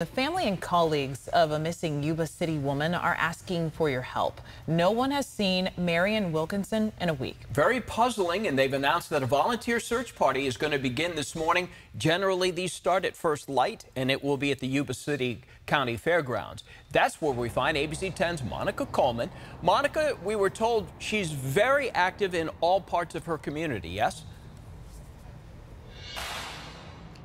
The family and colleagues of a missing Yuba City woman are asking for your help. No one has seen Marian Wilkinson in a week. Very puzzling, and they've announced that a volunteer search party is going to begin this morning. Generally, these start at first light, and it will be at the Yuba City County Fairgrounds. That's where we find ABC 10's Monica Coleman. Monica, we were told she's very active in all parts of her community, yes?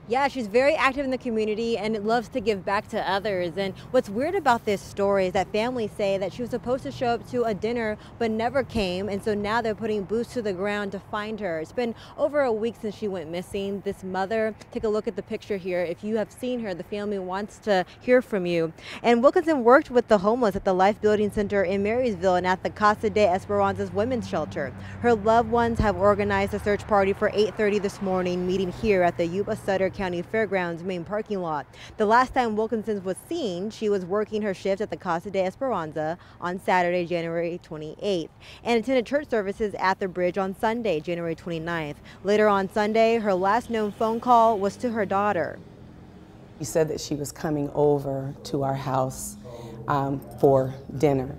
Yeah, she's very active in the community and loves to give back to others. And what's weird about this story is that families say that she was supposed to show up to a dinner but never came. And so now they're putting boots to the ground to find her. It's been over a week since she went missing. This mother, take a look at the picture here. If you have seen her, the family wants to hear from you. And Wilkinson worked with the homeless at the Life Building Center in Marysville and at the Casa de Esperanza's women's shelter. Her loved ones have organized a search party for 8.30 this morning, meeting here at the Yuba Sutter County Fairgrounds main parking lot. The last time Wilkinson was seen, she was working her shift at the Casa de Esperanza on Saturday, January 28th, and attended church services at the bridge on Sunday, January 29th. Later on Sunday, her last known phone call was to her daughter. She said that she was coming over to our house um, for dinner,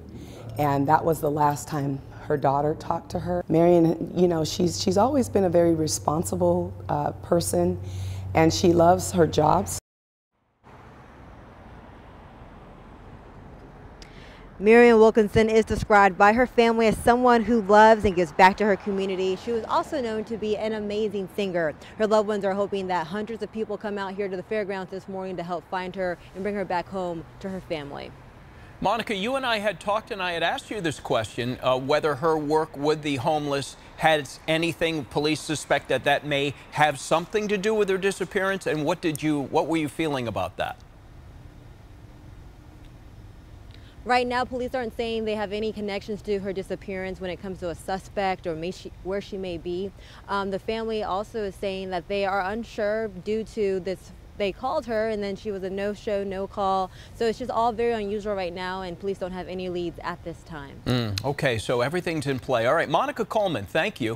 and that was the last time her daughter talked to her. Marian, you know, she's, she's always been a very responsible uh, person and she loves her jobs. Marian Wilkinson is described by her family as someone who loves and gives back to her community. She was also known to be an amazing singer. Her loved ones are hoping that hundreds of people come out here to the fairgrounds this morning to help find her and bring her back home to her family. Monica, you and I had talked, and I had asked you this question uh, whether her work with the homeless has anything police suspect that that may have something to do with her disappearance. And what did you, what were you feeling about that? Right now, police aren't saying they have any connections to her disappearance when it comes to a suspect or she, where she may be. Um, the family also is saying that they are unsure due to this they called her and then she was a no show, no call. So it's just all very unusual right now and police don't have any leads at this time. Mm, okay, so everything's in play. All right, Monica Coleman, thank you.